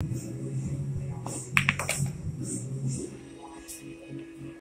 Thank you.